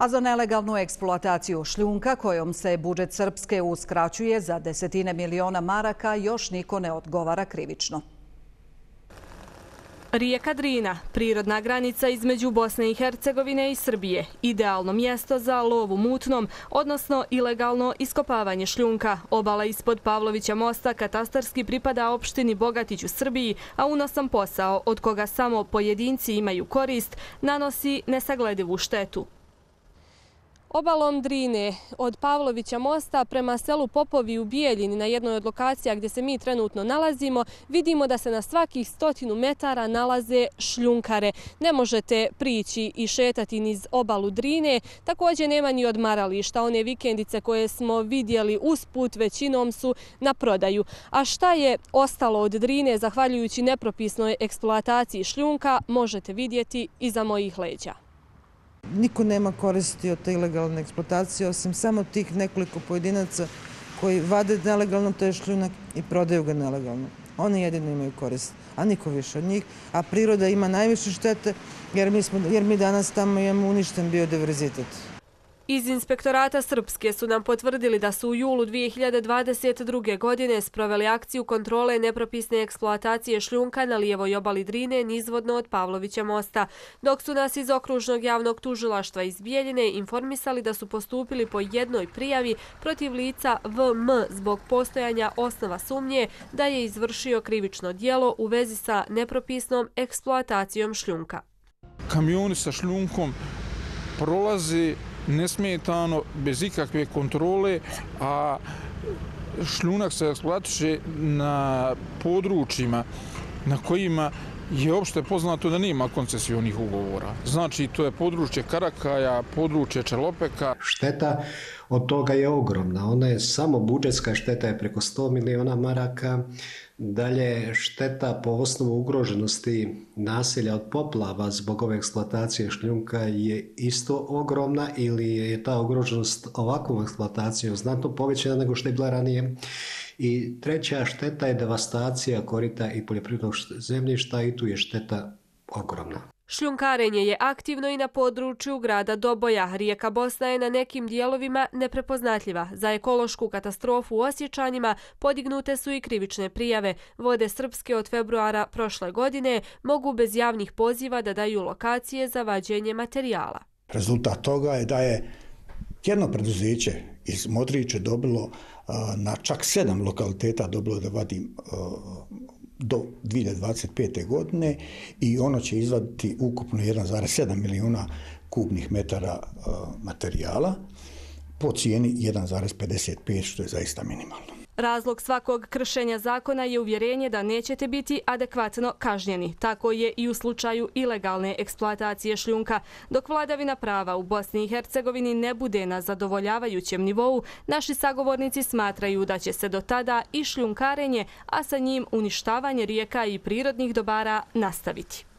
A za nelegalnu eksploataciju šljunka, kojom se budžet Srpske uskraćuje za desetine miliona maraka, još niko ne odgovara krivično. Rijeka Drina, prirodna granica između Bosne i Hercegovine i Srbije, idealno mjesto za lovu mutnom, odnosno ilegalno iskopavanje šljunka. Obala ispod Pavlovića mosta katastarski pripada opštini Bogatić u Srbiji, a unosan posao od koga samo pojedinci imaju korist, nanosi nesagledivu štetu. Obalom Drine od Pavlovića mosta prema selu Popovi u Bijeljini na jednoj od lokacija gdje se mi trenutno nalazimo, vidimo da se na svakih stotinu metara nalaze šljunkare. Ne možete prići i šetati niz obalu Drine, također nema ni odmarališta. One vikendice koje smo vidjeli usput većinom su na prodaju. A šta je ostalo od Drine zahvaljujući nepropisnoj eksploataciji šljunka možete vidjeti iza mojih leđa. Niko nema koristi od te ilegalne eksploatacije, osim samo tih nekoliko pojedinaca koji vade nelegalno taj šljunak i prodaju ga nelegalno. Oni jedino imaju korist, a niko više od njih. A priroda ima najviše štete jer mi danas tamo imamo uništen biodiverzitet. Iz inspektorata Srpske su nam potvrdili da su u julu 2022. godine sproveli akciju kontrole nepropisne eksploatacije šljunka na lijevoj obali Drine nizvodno od Pavlovića mosta, dok su nas iz okružnog javnog tužilaštva iz Bijeljine informisali da su postupili po jednoj prijavi protiv lica VM zbog postojanja osnova sumnje da je izvršio krivično dijelo u vezi sa nepropisnom eksploatacijom šljunka. Kamioni sa šljunkom prolazi nesmetano, bez ikakve kontrole, a šljunak se eksploatiše na područjima na kojima je opšte poznato da nema koncesijonih ugovora. Znači, to je područje Karakaja, područje Čelopeka. Šteta od toga je ogromna. Ona je samo budžetska šteta je preko 100 miliona maraka. Dalje, šteta po osnovu ugroženosti naselja od poplava zbog ove eksploatacije šljunka je isto ogromna ili je ta ugroženost ovakvom eksploatacijom znatno povećena nego što je bila ranije. I treća šteta je devastacija korita i poljoprivrednog zemljišta i tu je šteta ogromna. Šljunkarenje je aktivno i na području grada Doboja. Rijeka Bosna je na nekim dijelovima neprepoznatljiva. Za ekološku katastrofu u osjećanjima podignute su i krivične prijave. Vode Srpske od februara prošle godine mogu bez javnih poziva da daju lokacije za vađenje materijala. Rezultat toga je da je jedno preduzeće iz Modriće dobilo na čak sedam lokaliteta dobilo da vadim do 2025. godine i ono će izvaditi ukupno 1,7 milijuna kubnih metara e, materijala po cijeni 1,55 što je zaista minimalno. Razlog svakog kršenja zakona je uvjerenje da nećete biti adekvatno kažnjeni. Tako je i u slučaju ilegalne eksploatacije šljunka. Dok vladavina prava u Bosni i Hercegovini ne bude na zadovoljavajućem nivou, naši sagovornici smatraju da će se do tada i šljunkarenje, a sa njim uništavanje rijeka i prirodnih dobara nastaviti.